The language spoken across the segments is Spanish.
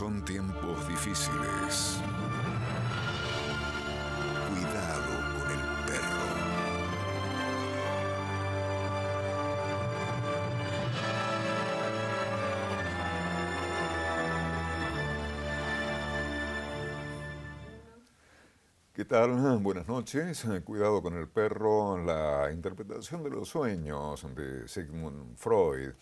Son tiempos difíciles. Buenas noches. Cuidado con el perro, la interpretación de los sueños de Sigmund Freud.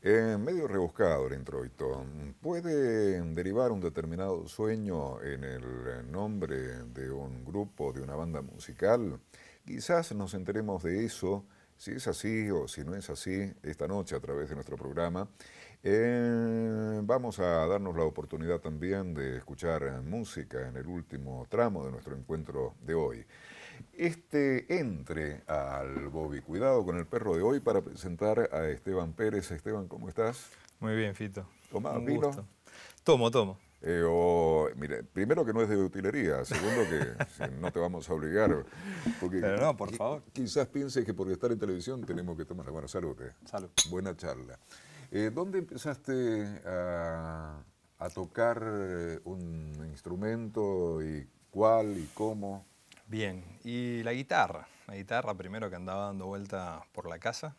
Eh, medio rebuscado el introito. ¿Puede derivar un determinado sueño en el nombre de un grupo, de una banda musical? Quizás nos enteremos de eso, si es así o si no es así, esta noche a través de nuestro programa. Eh, vamos a darnos la oportunidad también de escuchar música en el último tramo de nuestro encuentro de hoy. Este entre al Bobby, cuidado con el perro de hoy para presentar a Esteban Pérez. Esteban, ¿cómo estás? Muy bien, Fito. ¿Tomás Un vino? gusto. Tomo, tomo. Eh, o, mire, primero que no es de utilería, segundo que si no te vamos a obligar. Porque Pero no, por favor. Quizás pienses que por estar en televisión tenemos que tomar. Bueno, salud. eh. Salud. Buena charla. Eh, ¿Dónde empezaste a, a tocar eh, un instrumento y cuál y cómo? Bien. Y la guitarra. La guitarra primero que andaba dando vuelta por la casa.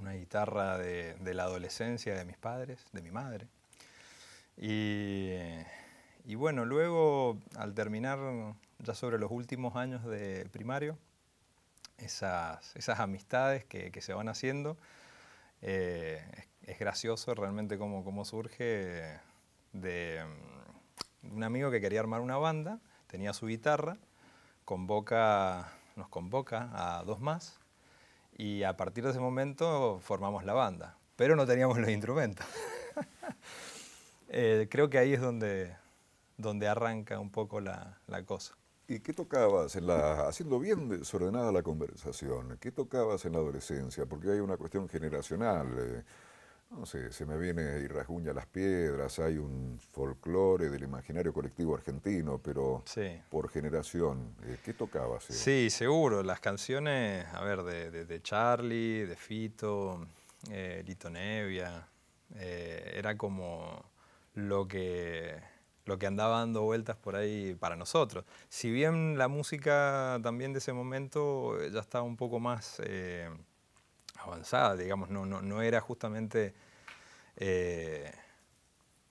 Una guitarra de, de la adolescencia de mis padres, de mi madre. Y, y bueno, luego al terminar ya sobre los últimos años de primario, esas, esas amistades que, que se van haciendo, eh, es, gracioso realmente cómo, cómo surge de mm, un amigo que quería armar una banda, tenía su guitarra, convoca, nos convoca a dos más y a partir de ese momento formamos la banda, pero no teníamos los instrumentos. Eh, creo que ahí es donde, donde arranca un poco la, la cosa. ¿Y qué tocabas en la, haciendo bien desordenada la conversación? ¿Qué tocabas en la adolescencia? Porque hay una cuestión generacional. eh, no sé, se me viene y rasguña las piedras, hay un folclore del imaginario colectivo argentino, pero Sí. por generación. eh, ¿Qué tocabas? Sí, seguro. Las canciones, a ver, de, de- de Charlie, de Fito, eh, Lito Nevia, eh, era como lo que, lo que andaba dando vueltas por ahí para nosotros. Si bien la música también de ese momento ya estaba un poco más eh, avanzada, digamos, no, no, no era justamente... eh,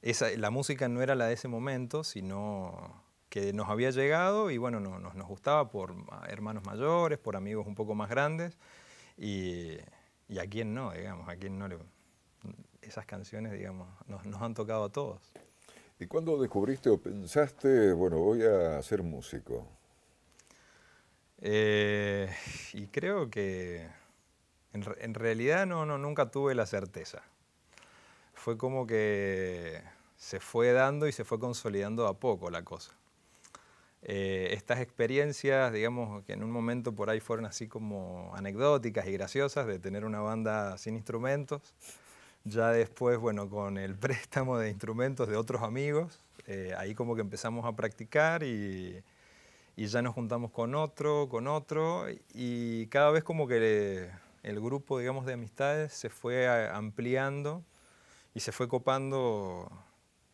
esa, la música no era la de ese momento, sino que nos había llegado y bueno, no- nos, nos gustaba por ma- hermanos mayores, por amigos un poco más grandes y, y a quién no, digamos, a quién no le... Esas canciones, digamos, nos, nos han tocado a todos. ¿Y cuándo descubriste o pensaste, bueno, voy a ser músico? Eh, y creo que en, en realidad no, no, nunca tuve la certeza. Fue como que se fue dando y se fue consolidando a poco la cosa. Eh, estas experiencias, digamos, que en un momento por ahí fueron así como anecdóticas y graciosas de tener una banda sin instrumentos. Ya después, bueno, con el préstamo de instrumentos de otros amigos, eh, ahí como que empezamos a practicar y, y ya nos juntamos con otro, con otro, y cada vez como que el grupo, digamos, de amistades se fue a- ampliando y se fue copando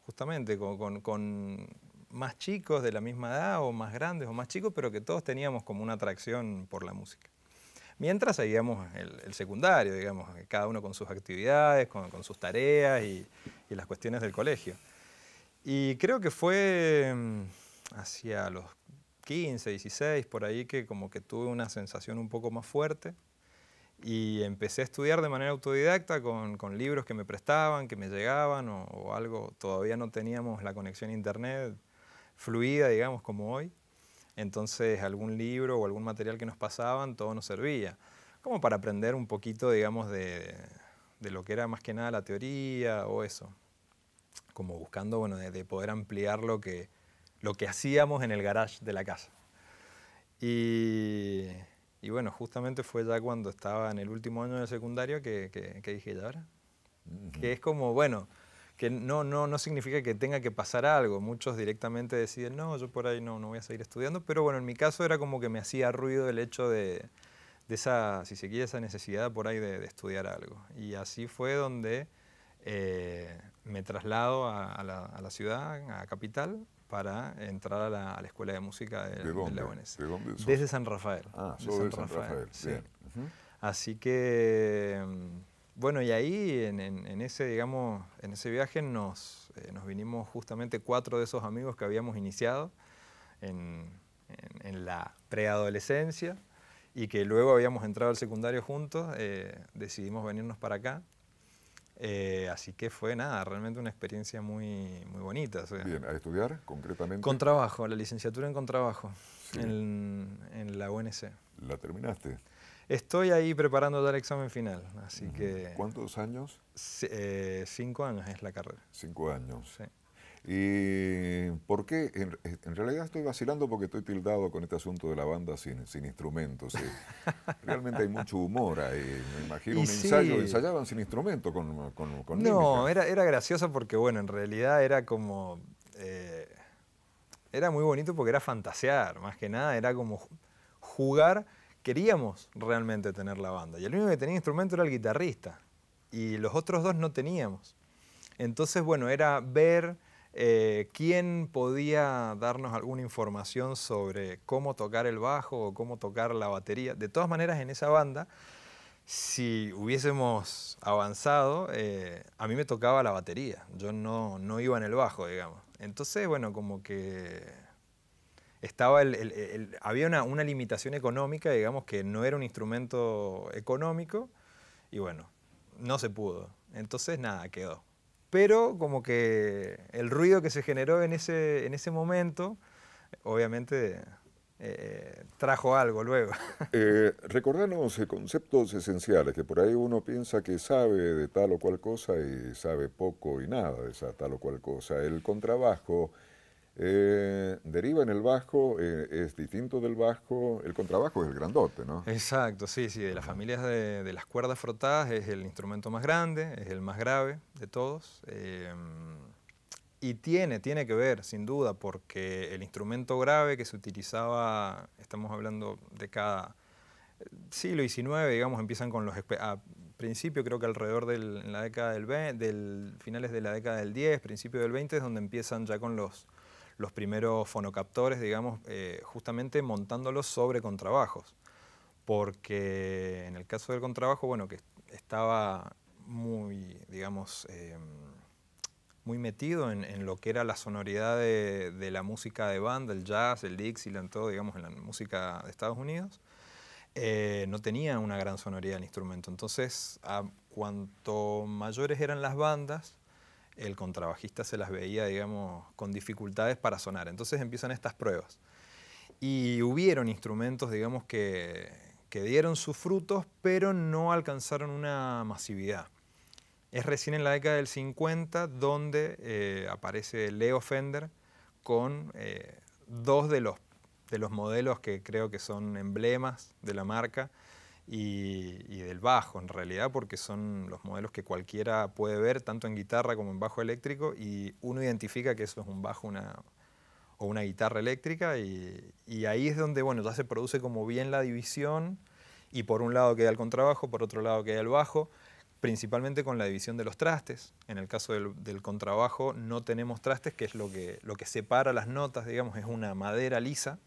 justamente con, más chicos de la misma edad o más grandes o más chicos, pero que todos teníamos como una atracción por la música. Mientras seguíamos el, el secundario, digamos, cada uno con sus actividades, con, con sus tareas y, y las cuestiones del colegio. Y creo que fue mm, hacia los 15, 16, por ahí, que como que tuve una sensación un poco más fuerte y empecé a estudiar de manera autodidacta con, con libros que me prestaban, que me llegaban o, algo. Todavía no teníamos la conexión a internet fluida, digamos, como hoy. Entonces algún libro o algún material que nos pasaban, todo nos servía. Como para aprender un poquito, digamos, de, de lo que era más que nada la teoría o eso. Como buscando, bueno, de, de poder ampliar lo que, lo que hacíamos en el garage de la casa. Y, y bueno, justamente fue ya cuando estaba en el último año de secundario que, que, que dije, ¿y ahora? Que es como, bueno, que no, no, no significa que tenga que pasar algo. Muchos directamente deciden, no, yo por ahí no, no voy a seguir estudiando. Pero bueno, en mi caso era como que me hacía ruido el hecho de, de esa, si se quiere, esa necesidad por ahí de, de estudiar algo. Y así fue donde eh, me traslado a, la, ciudad, a Capital, para entrar a la, escuela de música de, ¿De, dónde? la UNS. ¿De dónde Desde San Rafael. Ah, de San, Rafael. Así que, bueno, y ahí en, ese, digamos, en ese viaje nos, eh, nos vinimos justamente cuatro de esos amigos que habíamos iniciado en, la preadolescencia y que luego habíamos entrado al secundario juntos, eh, decidimos venirnos para acá. Eh, así que fue nada, realmente una experiencia muy, muy bonita. Bien, ¿a estudiar concretamente? Con trabajo, la licenciatura en contrabajo en, en, la UNC. ¿La terminaste? Estoy ahí preparando el examen final, así que... ¿Cuántos años? Eh, cinco años es la carrera. Cinco años. Sí. ¿Y por qué? En, realidad estoy vacilando porque estoy tildado con este asunto de la banda sin, sin instrumentos. Realmente hay mucho humor ahí. Me imagino un ensayo, ensayaban sin instrumento con, con, No, era, era gracioso porque, bueno, en realidad era como... Eh, era muy bonito porque era fantasear, más que nada, era como jugar queríamos realmente tener la banda. Y el único que tenía instrumento era el guitarrista. Y los otros dos no teníamos. Entonces, bueno, era ver eh, quién podía darnos alguna información sobre cómo tocar el bajo o cómo tocar la batería. De todas maneras, en esa banda, si hubiésemos avanzado, eh, a mí me tocaba la batería. Yo no, no iba en el bajo, digamos. Entonces, bueno, como que estaba el, había una, limitación económica, digamos, que no era un instrumento económico, y bueno, no se pudo. Entonces, nada, quedó. Pero como que el ruido que se generó en ese, en ese momento, obviamente eh, trajo algo luego. Eh, recordanos conceptos esenciales, que por ahí uno piensa que sabe de tal o cual cosa y sabe poco y nada de esa tal o cual cosa. El contrabajo eh, deriva en el bajo, eh, es distinto del bajo, el contrabajo es el grandote, ¿no? Exacto, sí, sí, de las familias de, las cuerdas frotadas es el instrumento más grande, es el más grave de todos. Eh, y tiene, tiene que ver, sin duda, porque el instrumento grave que se utilizaba, estamos hablando de cada siglo XIX, digamos, empiezan con los... A principio, creo que alrededor de la década del, del finales de la década del 10, principio del 20, es donde empiezan ya con los los primeros fonocaptores, digamos, eh, justamente montándolos sobre contrabajos. Porque en el caso del contrabajo, bueno, que estaba muy, digamos, em, muy metido en, lo que era la sonoridad de, la música de banda, el jazz, el Dixieland, todo, digamos, en la música de Estados Unidos, eh, no tenía una gran sonoridad el instrumento. Entonces, a cuanto mayores eran las bandas, el contrabajista se las veía, digamos, con dificultades para sonar. Entonces empiezan estas pruebas. Y hubieron instrumentos, digamos, que, dieron sus frutos, pero no alcanzaron una masividad. Es recién en la década del 50 donde eh, aparece Leo Fender con eh, dos de los, de los modelos que creo que son emblemas de la marca, y, del bajo en realidad, porque son los modelos que cualquiera puede ver, tanto en guitarra como en bajo eléctrico, y uno identifica que eso es un bajo una, o una guitarra eléctrica, y, ahí es donde bueno, ya se produce como bien la división, y por un lado queda el contrabajo, por otro lado queda el bajo, principalmente con la división de los trastes. En el caso del, contrabajo no tenemos trastes, que es lo que, lo que separa las notas, digamos, es una madera lisa.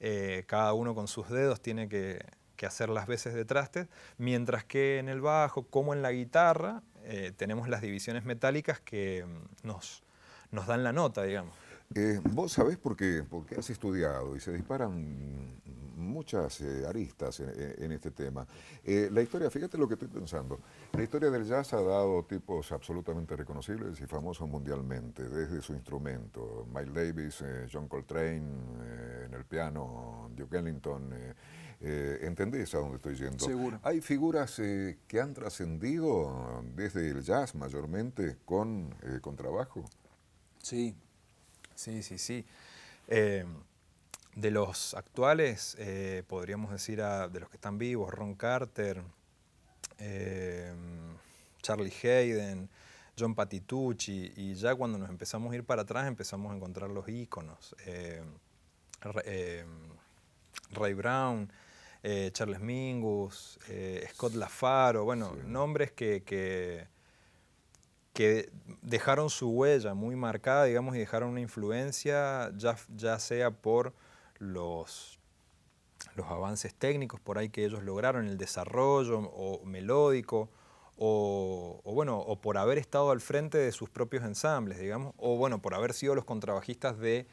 Eh, cada uno con sus dedos tiene que, que hacer las veces de trastes, mientras que en el bajo, como en la guitarra, eh, tenemos las divisiones metálicas que mm, nos, nos dan la nota, digamos. Eh, vos sabés por qué, porque has estudiado y se disparan muchas eh, aristas en, este tema. la historia, fíjate lo que estoy pensando, la historia del jazz ha dado tipos absolutamente reconocibles y famosos mundialmente, desde su instrumento, Miles Davis, John Coltrane en el piano, Duke Ellington eh, ¿Entendés a dónde estoy yendo? Seguro. Hay figuras eh, que han trascendido desde el jazz mayormente con, eh, con trabajo. Sí, sí, sí, sí. de los actuales, podríamos decir de los que están vivos, Ron Carter, Charlie Hayden, John Patitucci, y ya cuando nos empezamos a ir para atrás empezamos a encontrar los íconos. Ray Brown, eh, Charles Mingus, eh, Scott Lafaro, bueno, nombres que, que, que dejaron su huella muy marcada, digamos, y dejaron una influencia, ya, ya sea por los, los avances técnicos por ahí que ellos lograron, el desarrollo o melódico, o, bueno, o por haber estado al frente de sus propios ensambles, digamos, o bueno, por haber sido los contrabajistas de,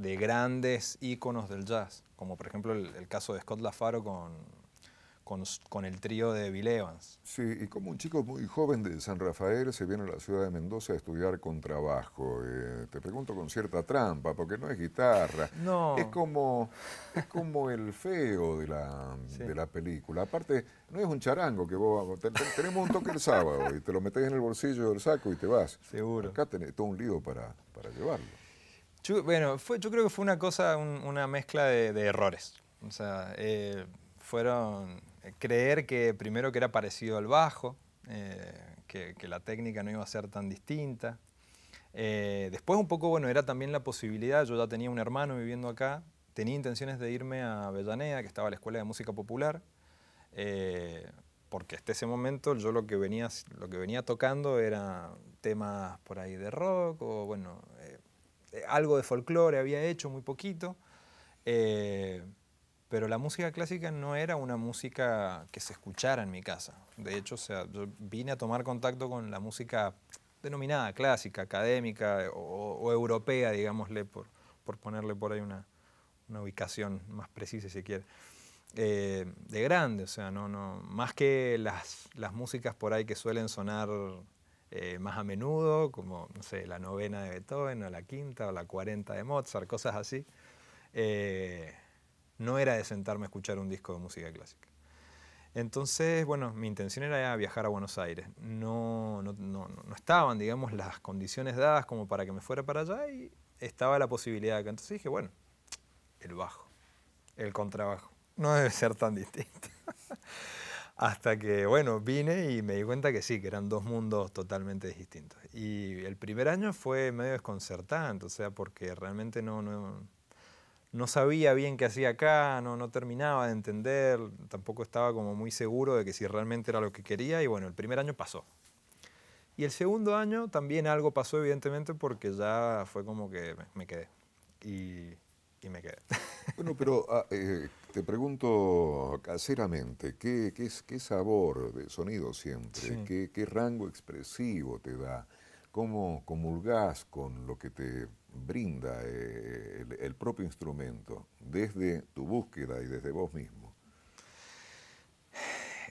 de grandes íconos del jazz, como por ejemplo el, el caso de Scott LaFaro con, con, el trío de Bill Evans. Sí, y como un chico muy joven de San Rafael se viene a la ciudad de Mendoza a estudiar contrabajo. Eh, te pregunto con cierta trampa, porque no es guitarra. No. Es como, es como el feo de la, de la película. Aparte, no es un charango que vos... tenemos un toque el sábado y te lo metes en el bolsillo del saco y te vas. Seguro. Acá tenés todo un lío para, para llevarlo. Bueno, fue, yo creo que fue una cosa, una mezcla de, errores. O sea, eh, fueron creer que primero que era parecido al bajo, eh, que, la técnica no iba a ser tan distinta. Eh, después un poco, bueno, era también la posibilidad, yo ya tenía un hermano viviendo acá, tenía intenciones de irme a Avellaneda, que estaba la Escuela de Música Popular, eh, porque hasta ese momento yo lo que, venía, lo que venía tocando era temas por ahí de rock, o bueno, algo de folclore había hecho muy poquito, pero la música clásica no era una música que se escuchara en mi casa. De hecho, o sea, yo vine a tomar contacto con la música denominada clásica, académica o, europea, digámosle, por, por, ponerle por ahí una, una, ubicación más precisa, si quiere. Eh, de grande, o sea, no, no, más que las, las músicas por ahí que suelen sonar eh, más a menudo, como, no sé, la novena de Beethoven, o la quinta, o la cuarenta de Mozart, cosas así. Eh, no era de sentarme a escuchar un disco de música clásica. Entonces, bueno, mi intención era viajar a Buenos Aires. No, no, no, no, estaban, digamos, las condiciones dadas como para que me fuera para allá y estaba la posibilidad acá. Entonces dije, bueno, el bajo, el contrabajo, no debe ser tan distinto. Hasta que, bueno, vine y me di cuenta que sí, que eran dos mundos totalmente distintos. Y el primer año fue medio desconcertante, o sea, porque realmente no, no no sabía bien qué hacía acá, no, no terminaba de entender, tampoco estaba como muy seguro de que si realmente era lo que quería y bueno, el primer año pasó. Y el segundo año también algo pasó evidentemente porque ya fue como que me, quedé y, me quedé. Bueno, pero ah, eh, te pregunto caseramente, ¿qué, qué, sabor de sonido siempre? ¿Qué, ¿Qué rango expresivo te da? ¿Cómo comulgás con lo que te brinda eh, el, propio instrumento desde tu búsqueda y desde vos mismo?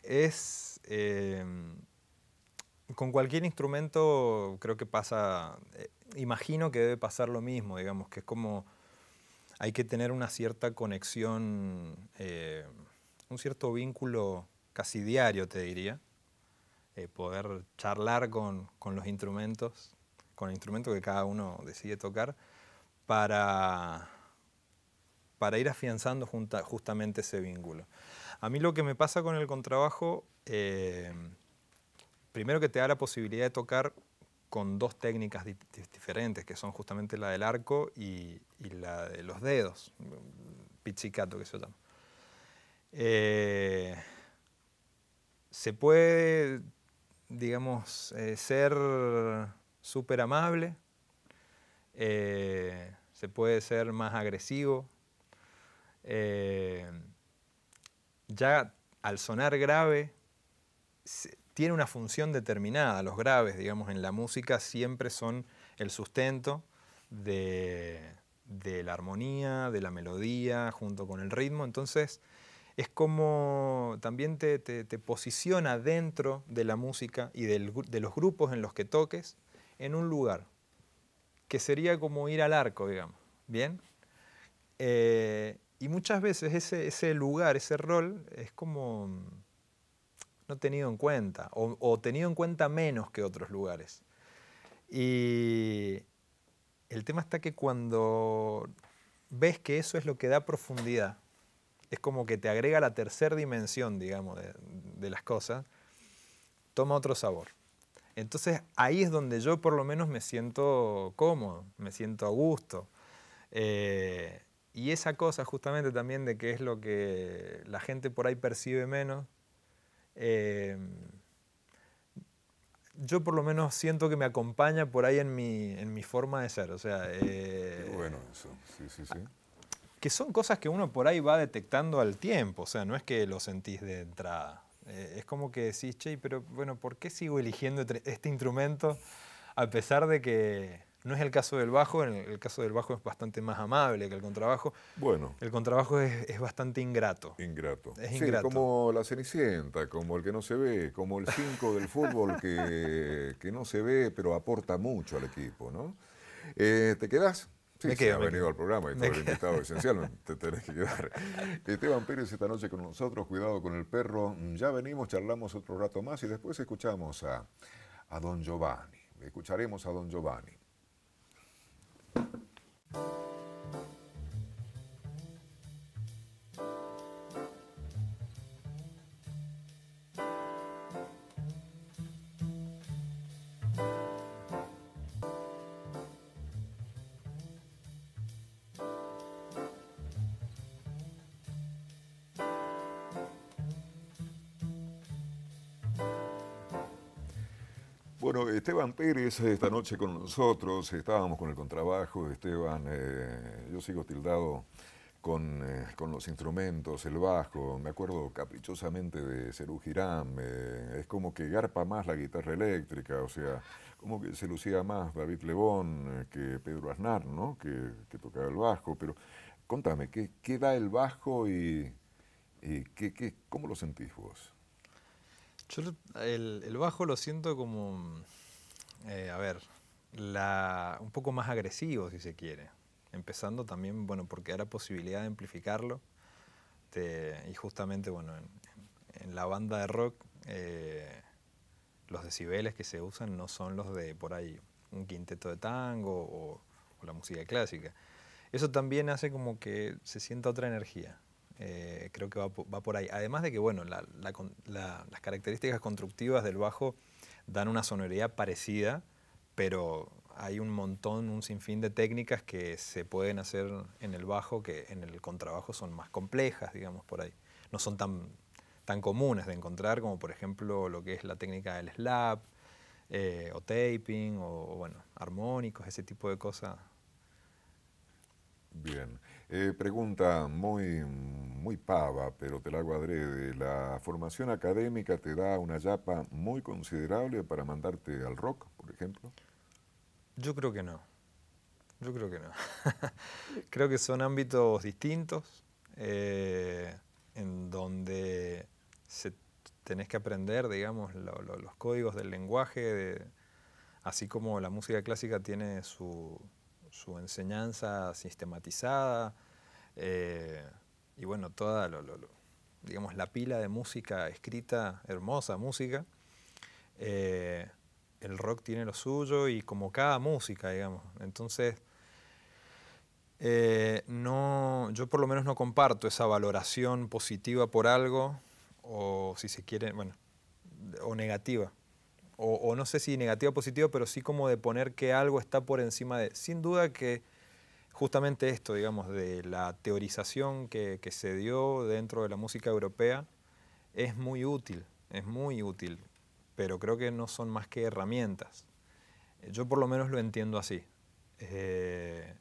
Es. Eh, con cualquier instrumento creo que pasa. Eh, imagino que debe pasar lo mismo, digamos, que es como. Hay que tener una cierta conexión, un cierto vínculo casi diario, te diría. poder charlar con, con los instrumentos con el instrumento que cada uno decide tocar, para, para ir afianzando justamente ese vínculo. A mí lo que me pasa con el contrabajo, eh, primero que te da la posibilidad de tocar con dos técnicas diferentes, que son justamente la del arco y, la de los dedos, pizzicato que se llama. Eh, se puede, digamos, eh, ser súper amable, eh, se puede ser más agresivo. Ya al sonar grave, tiene una función determinada. Los graves, digamos, en la música siempre son el sustento de, la armonía, de la melodía, junto con el ritmo. Entonces, es como también te, posiciona dentro de la música y de los grupos en los que toques en un lugar, que sería como ir al arco, digamos, ¿bien? Eh, y muchas veces ese, ese, lugar, ese rol, es como no tenido en cuenta, o, tenido en cuenta menos que otros lugares. Y el tema está que cuando ves que eso es lo que da profundidad, es como que te agrega la tercera dimensión, digamos, de las cosas, toma otro sabor. Entonces ahí es donde yo por lo menos me siento cómodo, me siento a gusto. Eh, y esa cosa justamente también de que es lo que la gente por ahí percibe menos, eh, yo por lo menos siento que me acompaña por ahí en mi, en mi forma de ser. O sea, Qué bueno eso, sí, sí, sí. Que son cosas que uno por ahí va detectando al tiempo, o sea, no es que lo sentís de entrada. Eh, es como que decís, che, pero bueno, ¿por qué sigo eligiendo este instrumento a pesar de que no es el caso del bajo, en el, caso del bajo es bastante más amable que el contrabajo. Bueno. El contrabajo es, bastante ingrato. Ingrato. Es ingrato. como la Cenicienta, como el que no se ve, como el 5 del fútbol que, que, no se ve, pero aporta mucho al equipo, ¿no? Eh, ¿Te quedás? Sí, me quedo, ha venido al programa y todo el invitado esencial, te tenés que quedar. Esteban Pérez esta noche con nosotros, cuidado con el perro. Ya venimos, charlamos otro rato más y después escuchamos a, a Don Giovanni. Escucharemos a Don Giovanni. あ。Esteban Pérez esta noche con nosotros, estábamos con el contrabajo, Esteban, eh, yo sigo tildado con, eh, con, los instrumentos, el bajo, me acuerdo caprichosamente de Cerú Girán, eh, es como que garpa más la guitarra eléctrica, o sea, como que se lucía más David Lebón que Pedro Aznar, ¿no? Que, tocaba el bajo, pero contame, ¿qué, qué da el bajo y, y qué, qué, cómo lo sentís vos? Yo el, bajo lo siento como, eh, a ver, un poco más agresivo si se quiere. Empezando también, bueno, porque la posibilidad de amplificarlo. y justamente, bueno, en, la banda de rock, eh, los decibeles que se usan no son los de por ahí un quinteto de tango o la música clásica. Eso también hace como que se sienta otra energía. Eh, creo que va, por ahí. Además de que, bueno, las características constructivas del bajo dan una sonoridad parecida, pero hay un montón, un sinfín de técnicas que se pueden hacer en el bajo que en el contrabajo son más complejas, digamos, por ahí. No son tan, tan comunes de encontrar como, por ejemplo, lo que es la técnica del slap, eh, o taping, o, bueno, armónicos, ese tipo de cosas. Bien. Eh, pregunta muy, muy pava, pero te la hago adrede. ¿La formación académica te da una yapa muy considerable para mandarte al rock, por ejemplo? Yo creo que no. Yo creo que no. creo que son ámbitos distintos eh, en donde tenés que aprender, digamos, los códigos del lenguaje, así como la música clásica tiene su, su enseñanza sistematizada eh, y bueno, toda digamos, la pila de música escrita, hermosa música. Eh, el rock tiene lo suyo y como cada música, digamos. Entonces, eh, no, yo por lo menos no comparto esa valoración positiva por algo, o si se quiere, bueno, o negativa o, no sé si negativa o positiva, pero sí como de poner que algo está por encima de... Sin duda que justamente esto, digamos, de la teorización que, se dio dentro de la música europea es muy útil, es muy útil, pero creo que no son más que herramientas. Yo por lo menos lo entiendo así. Eh,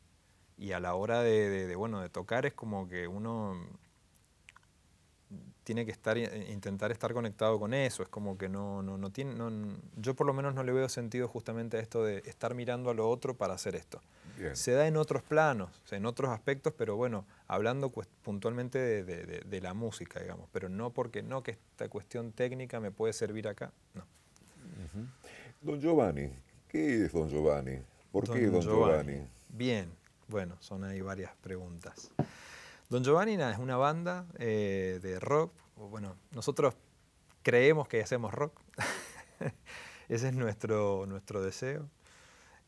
y a la hora de, bueno, de tocar es como que uno tiene que estar, eh, intentar estar conectado con eso. Es como que no, no, no tiene, yo por lo menos no le veo sentido justamente a esto de estar mirando a lo otro para hacer esto. Se da en otros planos, en otros aspectos, pero bueno, hablando puntualmente de, la música, digamos, pero no porque no que esta cuestión técnica me puede servir acá, no. Don Giovanni, ¿qué es Don Giovanni? ¿Por qué Don Giovanni? Giovanni? Bien, bueno, son ahí varias preguntas. Don Giovanni es una banda eh, de rock. Bueno, nosotros creemos que hacemos rock. Ese es nuestro, nuestro deseo.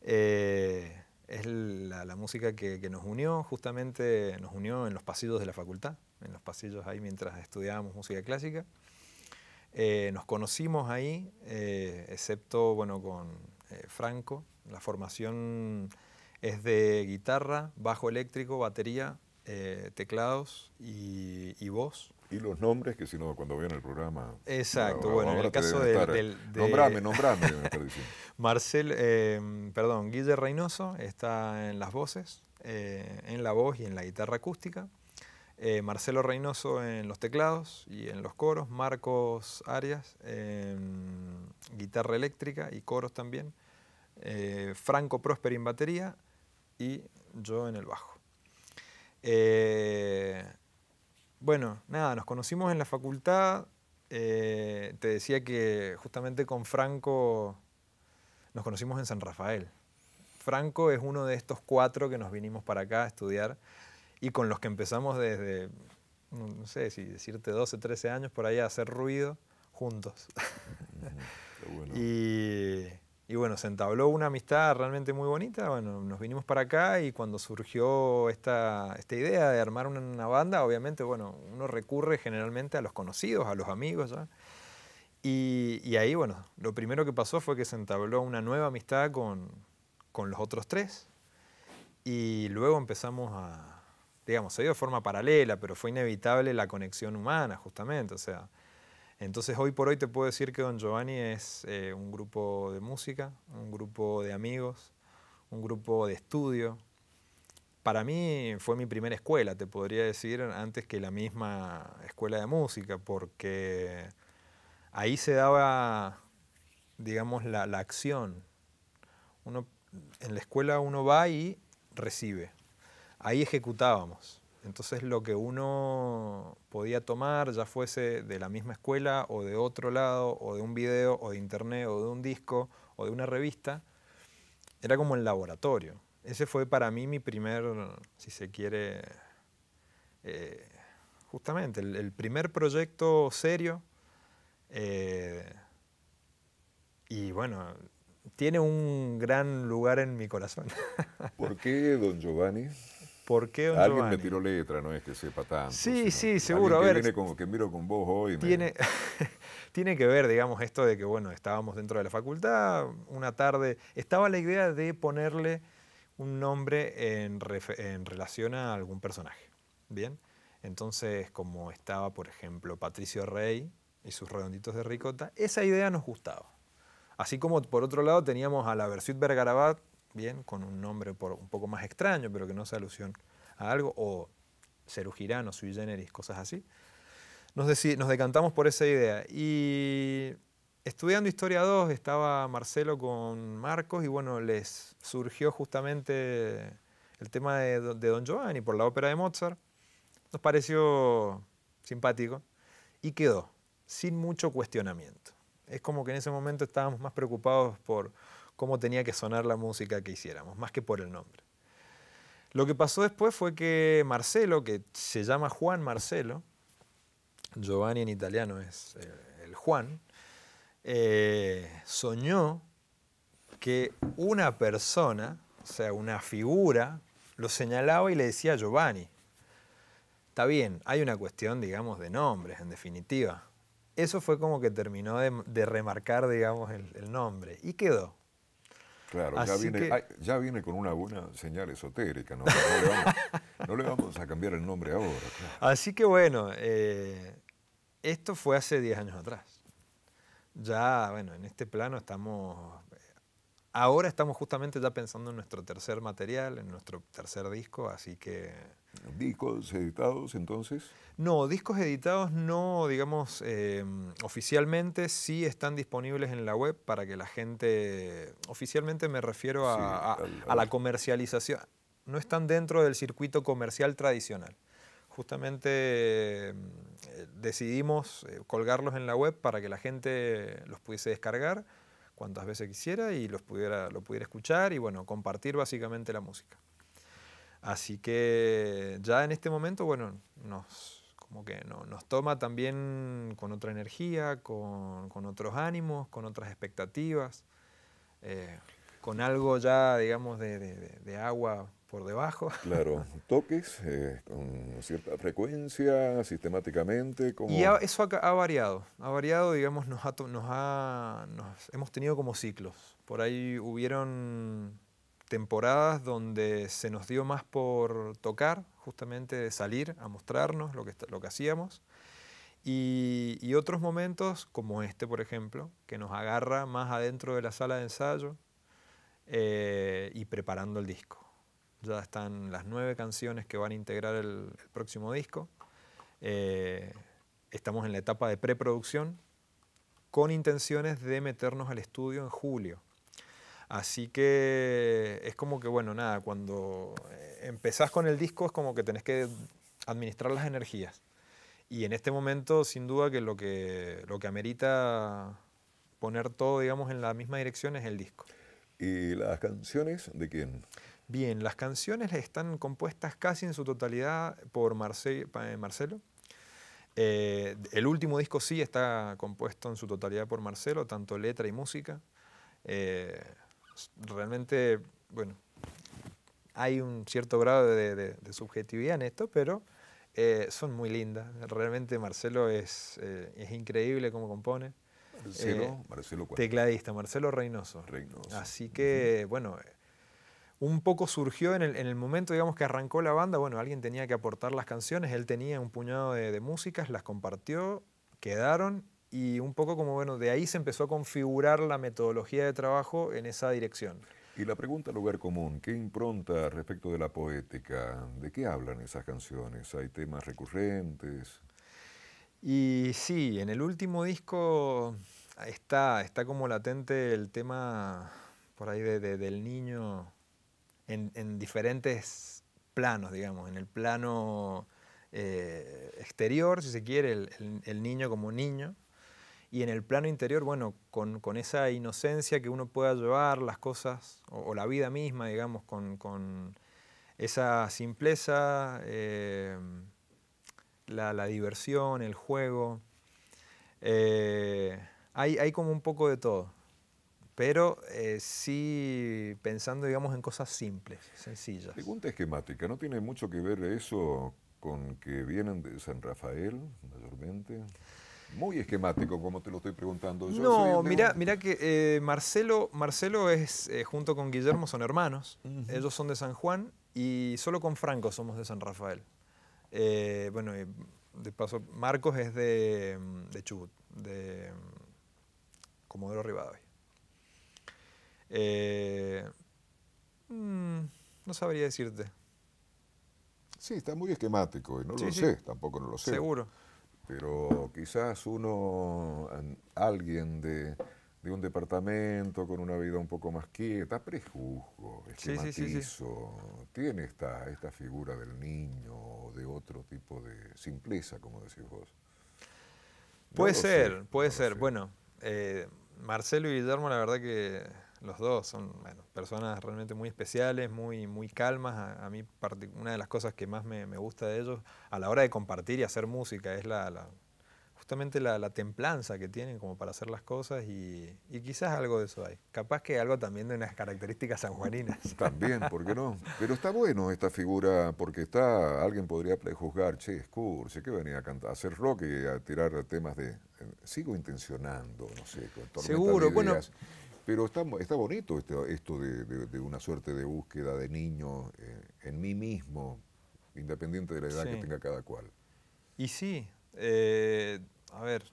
Eh, es la, música que, nos unió, justamente nos unió en los pasillos de la facultad, en los pasillos ahí mientras estudiábamos música clásica. Eh, nos conocimos ahí, excepto bueno, con Franco. La formación es de guitarra, bajo eléctrico, batería, eh, teclados y, voz. Y los nombres, que si no, cuando vean el programa... Exacto, bueno, en el caso del, Nombrame, nombrame, Marcel, eh, perdón, Guille Reynoso está en las voces, eh, en la voz y en la guitarra acústica. Eh, Marcelo Reynoso en los teclados y en los coros, Marcos Arias en guitarra eléctrica y coros también, eh, Franco Prosper en batería y yo en el bajo. Eh, bueno, nada, nos conocimos en la facultad, te decía que justamente con Franco nos conocimos en San Rafael. Franco es uno de estos cuatro que nos vinimos para acá a estudiar y con los que empezamos desde, no sé si decirte 12, 13 años por ahí a hacer ruido juntos. y, bueno, se entabló una amistad realmente muy bonita. Bueno, nos vinimos para acá y cuando surgió esta, esta idea de armar una, banda, obviamente, bueno, uno recurre generalmente a los conocidos, a los amigos, Y, y, ahí, bueno, lo primero que pasó fue que se entabló una nueva amistad con, con los otros tres y luego empezamos a, digamos, se dio de forma paralela, pero fue inevitable la conexión humana, justamente. O sea, entonces hoy por hoy te puedo decir que Don Giovanni es eh, un grupo de música, un grupo de amigos, un grupo de estudio. Para mí fue mi primera escuela, te podría decir, antes que la misma escuela de música, porque ahí se daba, digamos, la, la acción. Uno, en la escuela uno va y recibe ahí ejecutábamos. Entonces lo que uno podía tomar, ya fuese de la misma escuela o de otro lado, o de un video, o de internet, o de un disco, o de una revista, era como el laboratorio. Ese fue para mí mi primer, si se quiere, eh, justamente el, primer proyecto serio. Eh, y bueno, tiene un gran lugar en mi corazón. ¿Por qué, don Giovanni? ¿Por qué Alguien me tiró letra, no es que sepa tanto. Sí, sí, seguro. A ver, viene que miro con vos hoy. Tiene, tiene que ver, digamos, esto de que, bueno, estábamos dentro de la facultad, una tarde, estaba la idea de ponerle un nombre en, en relación a algún personaje. Bien, entonces, como estaba, por ejemplo, Patricio Rey y sus redonditos de ricota, esa idea nos gustaba. Así como, por otro lado, teníamos a la Versuit Bergarabat, bien, con un nombre por, un poco más extraño, pero que no sea alusión a algo, o Cerugirano, Sui Generis, cosas así. Nos, nos decantamos por esa idea. Y estudiando Historia 2 estaba Marcelo con Marcos y bueno, les surgió justamente el tema de, de Don Giovanni por la ópera de Mozart. Nos pareció simpático y quedó, sin mucho cuestionamiento. Es como que en ese momento estábamos más preocupados por cómo tenía que sonar la música que hiciéramos, más que por el nombre. Lo que pasó después fue que Marcelo, que se llama Juan Marcelo, Giovanni en italiano es eh, el Juan, eh, soñó que una persona, o sea, una figura, lo señalaba y le decía Giovanni. Está bien, hay una cuestión, digamos, de nombres, en definitiva. Eso fue como que terminó de, remarcar, digamos, el nombre. Y quedó. Claro, ya viene, con una buena señal esotérica, no, le, vamos, a cambiar el nombre ahora. Así que bueno, eh, esto fue hace 10 años atrás. Ya, bueno, en este plano estamos, ahora estamos justamente ya pensando en nuestro tercer material, en nuestro tercer disco, así que ¿Discos editados entonces? No, discos editados no, digamos, eh, oficialmente sí están disponibles en la web para que la gente, oficialmente me refiero a, la comercialización, no están dentro del circuito comercial tradicional. Justamente eh, decidimos eh, colgarlos en la web para que la gente los pudiese descargar cuantas veces quisiera y los pudiera, lo pudiera escuchar y bueno, compartir básicamente la música. Así que ya en este momento, bueno, nos, como que no, nos toma también con otra energía, con, con otros ánimos, con otras expectativas, eh, con algo ya, digamos, de, de, agua por debajo. Claro, toques eh, con cierta frecuencia, sistemáticamente. Como... Y eso ha, ha, variado, ha variado, digamos, nos, ha, nos, ha, nos hemos tenido como ciclos. Por ahí hubieron temporadas donde se nos dio más por tocar, justamente de salir a mostrarnos lo que, lo que hacíamos. Y, otros momentos, como este, por ejemplo, que nos agarra más adentro de la sala de ensayo eh, y preparando el disco. Ya están las nueve canciones que van a integrar el, próximo disco. Eh, estamos en la etapa de preproducción con intenciones de meternos al estudio en julio. Así que es como que, bueno, nada, cuando eh, empezás con el disco es como que tenés que administrar las energías. Y en este momento, sin duda, que lo que, lo que amerita poner todo, digamos, en la misma dirección es el disco. ¿Y las canciones de quién? Bien, las canciones están compuestas casi en su totalidad por eh, Marcelo. Eh, el último disco sí está compuesto en su totalidad por Marcelo, tanto letra y música. Eh, realmente, bueno, hay un cierto grado de subjetividad en esto, pero eh, son muy lindas. Realmente Marcelo es, eh, es increíble cómo compone. Marcelo, eh, Marcelo Tecladista, Marcelo Reynoso. Así que, bueno, un poco surgió en el, en el, momento, digamos, que arrancó la banda, bueno, alguien tenía que aportar las canciones, él tenía un puñado de, de músicas, las compartió, quedaron y un poco como, bueno, de ahí se empezó a configurar la metodología de trabajo en esa dirección. Y la pregunta lugar común, ¿qué impronta respecto de la poética? ¿De qué hablan esas canciones? ¿Hay temas recurrentes? Y sí, en el último disco está, está como latente el tema por ahí de, del niño en, diferentes planos, digamos, en el plano eh, exterior, si se quiere, el, el niño como niño, y en el plano interior, bueno, con, esa inocencia que uno pueda llevar las cosas, o, la vida misma, digamos, con, esa simpleza, eh, la, diversión, el juego. Eh, hay, hay, como un poco de todo, pero eh, sí pensando, digamos, en cosas simples, sencillas. Pregunta esquemática, ¿no tiene mucho que ver eso con que vienen de San Rafael, mayormente? Muy esquemático, como te lo estoy preguntando. no, mira, mira que eh, Marcelo, Marcelo es, eh, junto con Guillermo, son hermanos. Ellos son de San Juan y solo con Franco somos de San Rafael. Eh, bueno, de paso, Marcos es de, de Chubut, de Comodoro Rivadavia. Mm, no sabría decirte. Sí, está muy esquemático y no lo sé, tampoco no lo sé. Seguro pero quizás uno, alguien de, un departamento con una vida un poco más quieta, prejuzgo, esquematizo, tiene esta, esta figura del niño o de otro tipo de simpleza, como decís vos. puede ser, puede ser. Bueno, eh, Marcelo y Guillermo, la verdad que los dos son personas realmente muy especiales, muy, muy calmas. A, mí una de las cosas que más me, gusta de ellos a la hora de compartir y hacer música es la, justamente la, templanza que tienen como para hacer las cosas y, quizás algo de eso hay. Capaz que algo también de unas características sanjuaninas. También, ¿por qué no? Pero está bueno esta figura porque está, alguien podría prejuzgar, che, es cursi, que venía a, cantar, a hacer rock y a tirar temas de... Eh, sigo intencionando, no sé, con Seguro, bueno pero está, está bonito esto, esto de, una suerte de búsqueda de niño eh, en mí mismo, independiente de la edad que tenga cada cual. Y sí, eh, a ver,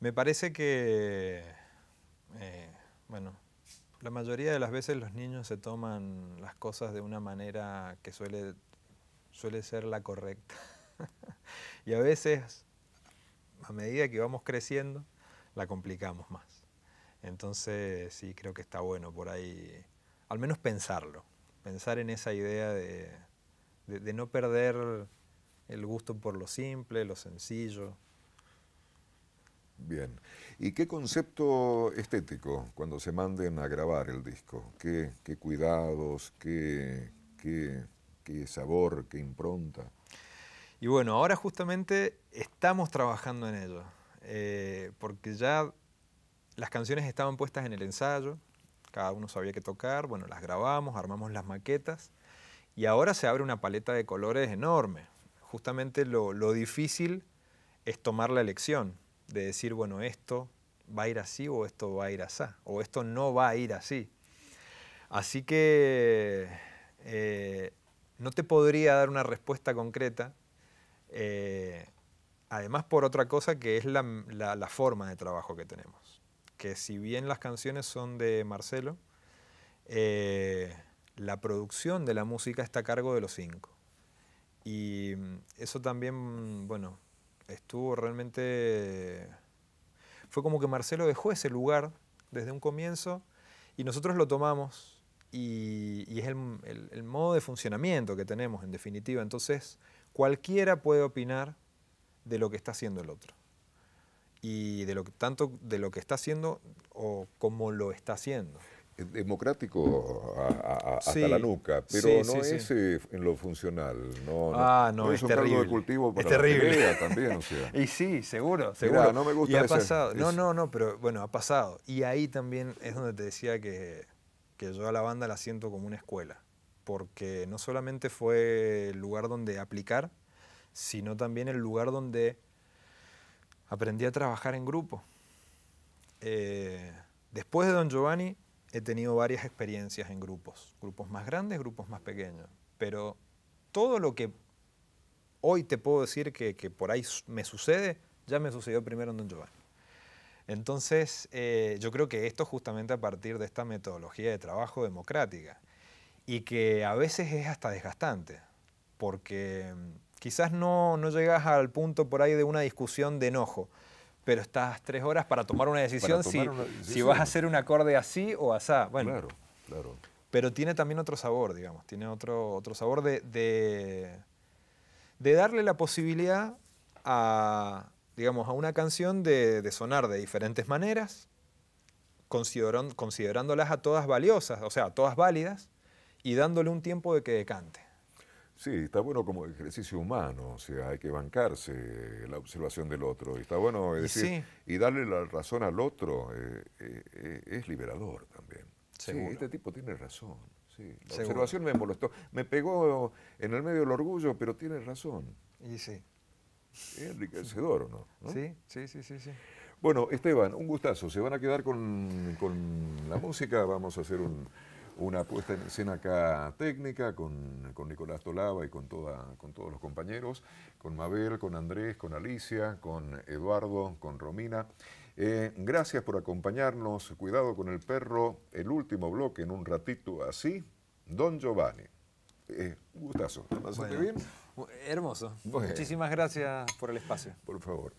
me parece que, eh, bueno, la mayoría de las veces los niños se toman las cosas de una manera que suele, suele ser la correcta. y a veces, a medida que vamos creciendo, la complicamos más. Entonces sí, creo que está bueno por ahí, al menos pensarlo, pensar en esa idea de, no perder el gusto por lo simple, lo sencillo. Bien. ¿Y qué concepto estético cuando se manden a grabar el disco? ¿Qué, cuidados, qué, sabor, qué impronta? Y bueno, ahora justamente estamos trabajando en ello, eh, porque ya las canciones estaban puestas en el ensayo, cada uno sabía qué tocar, bueno, las grabamos, armamos las maquetas y ahora se abre una paleta de colores enorme. Justamente lo, difícil es tomar la elección, de decir, bueno, esto va a ir así o esto va a ir así, o esto no va a ir así. Así que eh, no te podría dar una respuesta concreta. Eh, además por otra cosa que es la, la, forma de trabajo que tenemos. Que si bien las canciones son de Marcelo, eh, la producción de la música está a cargo de los cinco. Y mm, eso también, bueno, estuvo realmente... Fue como que Marcelo dejó ese lugar desde un comienzo y nosotros lo tomamos y, es el, el, modo de funcionamiento que tenemos en definitiva. Entonces, cualquiera puede opinar de lo que está haciendo el otro. Y de lo que, tanto de lo que está haciendo o como lo está haciendo democrático hasta la nuca, pero no es eh, en lo funcional. No, ah, no, es, terrible. de cultivo para es terrible. también, y sí, seguro, seguro. no me gusta y ha pasado. No, no, no, pero bueno, ha pasado. Y ahí también es donde te decía que, que yo a la banda la siento como una escuela, porque no solamente fue el lugar donde aplicar, sino también el lugar donde aprendí a trabajar en grupo. Eh, después de Don Giovanni, he tenido varias experiencias en grupos, grupos más grandes, grupos más pequeños, pero todo lo que hoy te puedo decir que, por ahí me sucede, ya me sucedió primero en Don Giovanni. Entonces, eh, yo creo que esto justamente a partir de esta metodología de trabajo democrática y que a veces es hasta desgastante, porque mm, quizás no, no llegas al punto por ahí de una discusión de enojo, pero estás tres horas para tomar una decisión, si, vas a hacer un acorde así o asá. Bueno, claro, claro. Pero tiene también otro sabor, digamos, tiene otro, otro sabor de, de, darle la posibilidad a, digamos, a una canción de, sonar de diferentes maneras, considerándolas a todas valiosas, o sea, a todas válidas, y dándole un tiempo de que decante. Sí, está bueno como ejercicio humano, o sea, hay que bancarse la observación del otro. Y está bueno decir, y darle la razón al otro eh, eh, eh, es liberador también. Sí, este tipo tiene razón. Sí, la observación me molestó. Me pegó en el medio del orgullo, pero tiene razón. Y sí. Es enriquecedor, ¿no? Sí, sí, sí, sí, sí. Bueno, Esteban, un gustazo. Se van a quedar con, con la música. Vamos a hacer un una puesta en escena acá técnica con, Nicolás Tolaba y con, toda, con todos los compañeros, con Mabel, con Andrés, con Alicia, con Eduardo, con Romina. Eh, gracias por acompañarnos. Cuidado con el perro. El último bloque en un ratito así. Don Giovanni. Eh, un gustazo. ¿Te bien? Hermoso. Muchísimas gracias por el espacio. Por favor.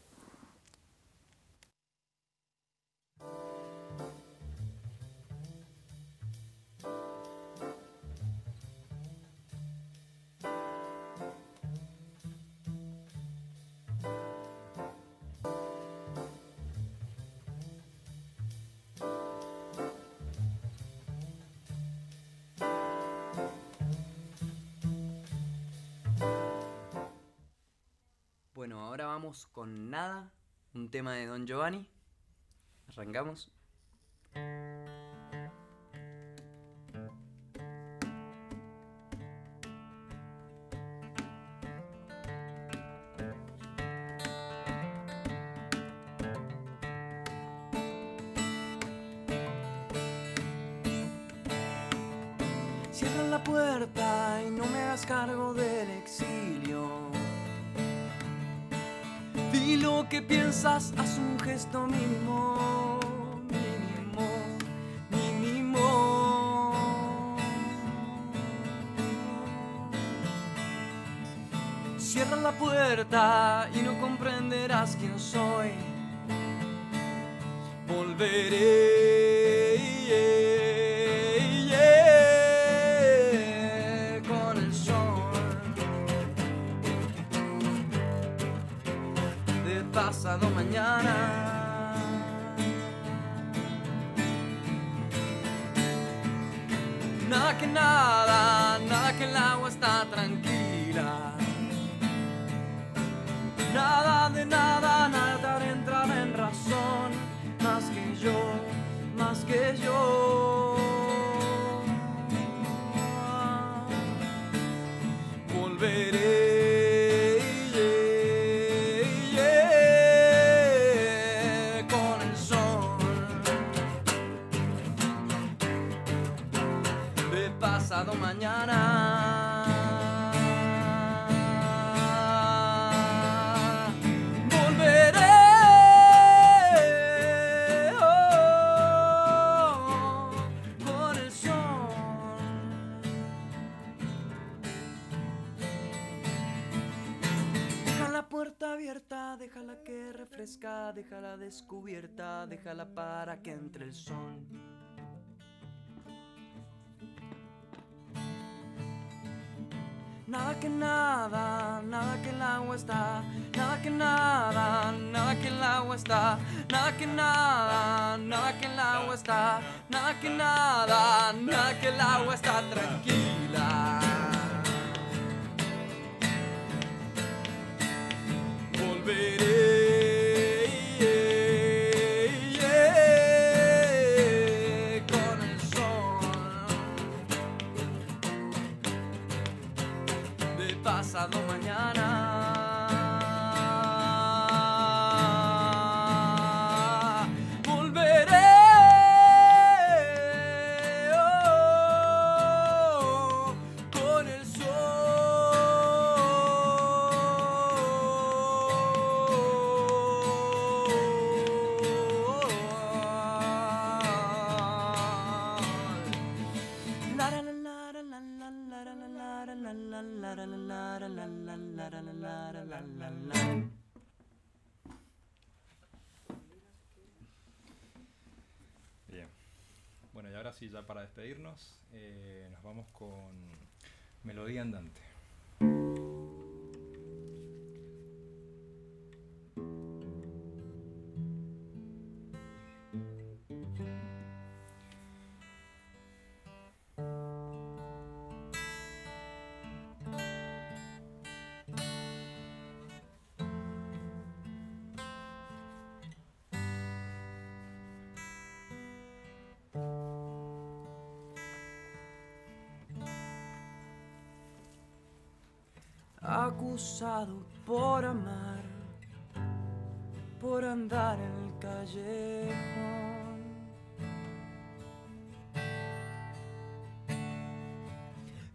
Con Nada, un tema de Don Giovanni. Arrancamos. Quién soy. Volveré. pasado mañana. Nada que nada, nada que el agua está tranquila. Nada de nada, nada de entrar en razón, más que yo, más que yo. Que refresca, déjala descubierta, déjala para que entre el sol. Nada que nada, nada que el agua está, nada que nada, nada que el agua está, nada que nada, nada que el agua está, nada que nada, nada que el agua está tranquila. Sí, ya para despedirnos, eh, nos vamos con Melodía Andante. Acusado por amar, por andar en el callejón.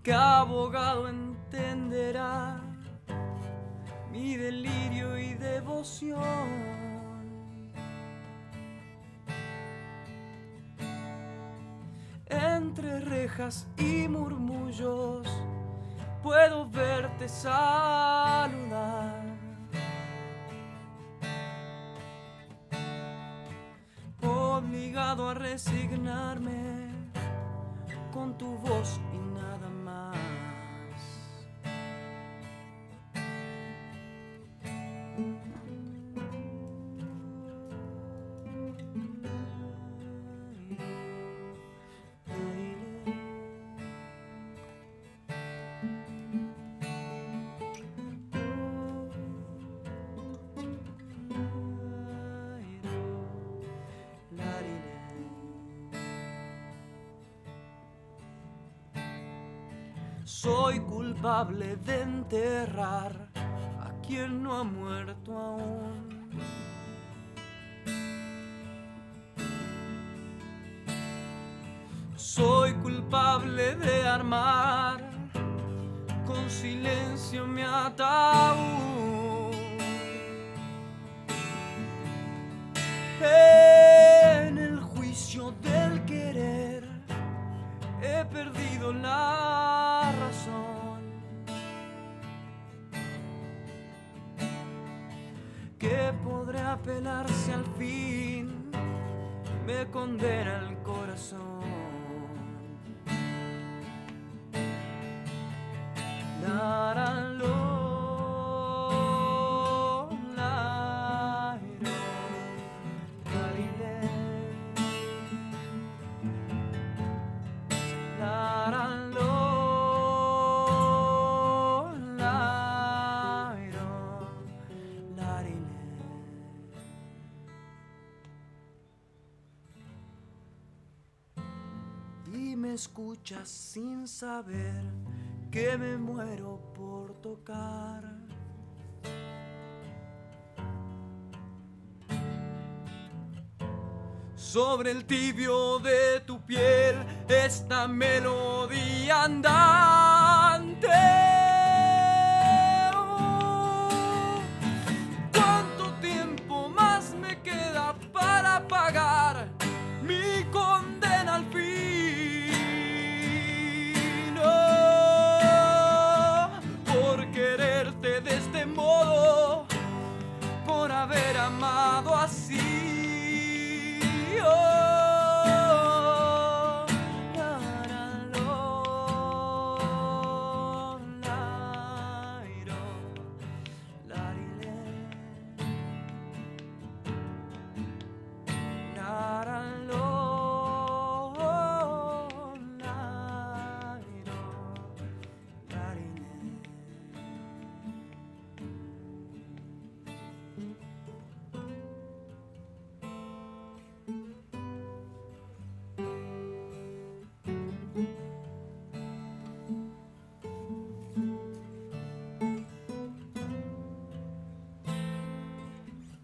¿Qué abogado entenderá mi delirio y devoción? Entre rejas y murmullos puedo verte saludar. Obligado a resignarme con tu voz Soy culpable de enterrar a quien no ha muerto aún. Soy culpable de armar con silencio mi ataúd. En el juicio del querer he perdido la podré apelarse al fin, me condena el corazón. Escuchas sin saber que me muero por tocar. Sobre el tibio de tu piel esta melodía andante.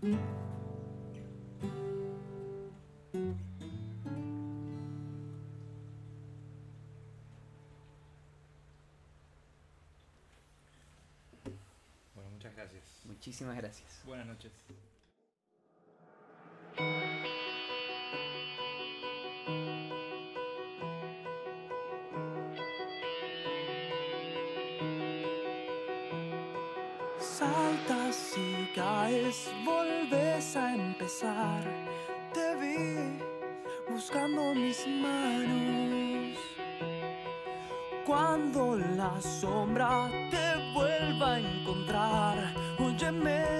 Bueno, muchas gracias. Muchísimas gracias. Buenas noches. La sombra te vuelva a encontrar, óyeme,